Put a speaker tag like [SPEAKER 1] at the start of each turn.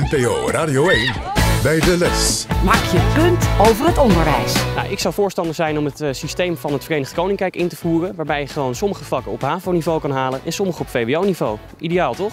[SPEAKER 1] NPO Radio 1 bij de les.
[SPEAKER 2] Maak je punt over het onderwijs.
[SPEAKER 3] Nou, ik zou voorstander zijn om het eh, systeem van het Verenigd Koninkrijk in te voeren, waarbij je gewoon sommige vakken op HAVO-niveau kan halen en sommige op VWO-niveau. Ideaal toch?